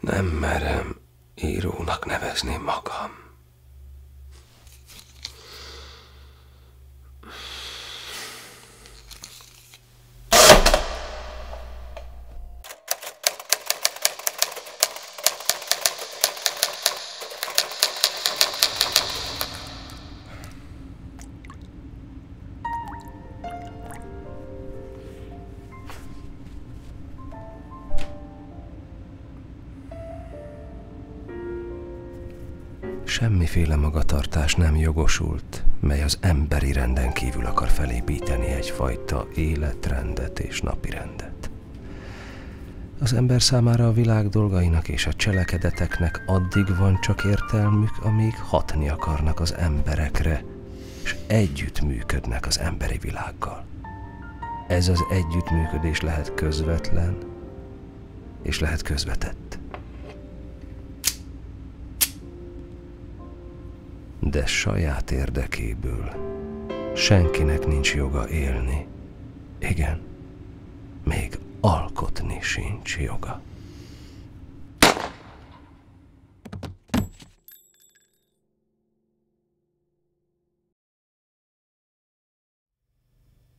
Nem merem írónak nevezni magam. Semmiféle magatartás nem jogosult, mely az emberi renden kívül akar felépíteni egyfajta életrendet és napirendet. Az ember számára a világ dolgainak és a cselekedeteknek addig van csak értelmük, amíg hatni akarnak az emberekre, és együttműködnek az emberi világgal. Ez az együttműködés lehet közvetlen, és lehet közvetett. De saját érdekéből senkinek nincs joga élni. Igen, még alkotni sincs joga.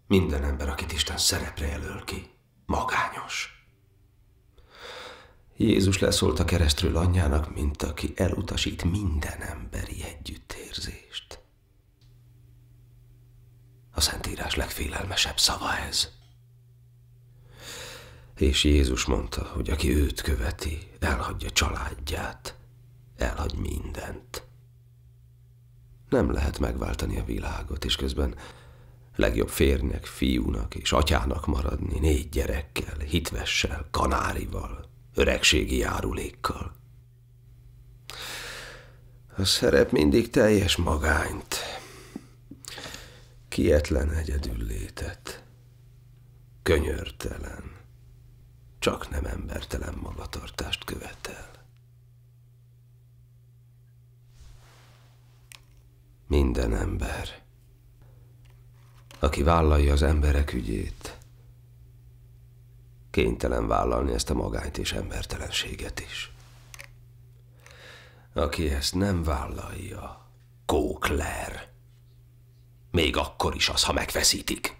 Minden ember, akit Isten szerepre jelöl ki, magányos. Jézus leszólt a keresztről anyjának, mint aki elutasít minden emberi együttérzést. A Szentírás legfélelmesebb szava ez. És Jézus mondta, hogy aki őt követi, elhagyja családját, elhagy mindent. Nem lehet megváltani a világot, és közben legjobb férnek, fiúnak és atyának maradni négy gyerekkel, hitvessel, kanárival, öregségi járulékkal. A szerep mindig teljes magányt, kietlen egyedül létet, könyörtelen, csak nem embertelen magatartást követel. Minden ember, aki vállalja az emberek ügyét, kénytelen vállalni ezt a magányt és embertelenséget is. Aki ezt nem vállalja, kókler. Még akkor is az, ha megfeszítik.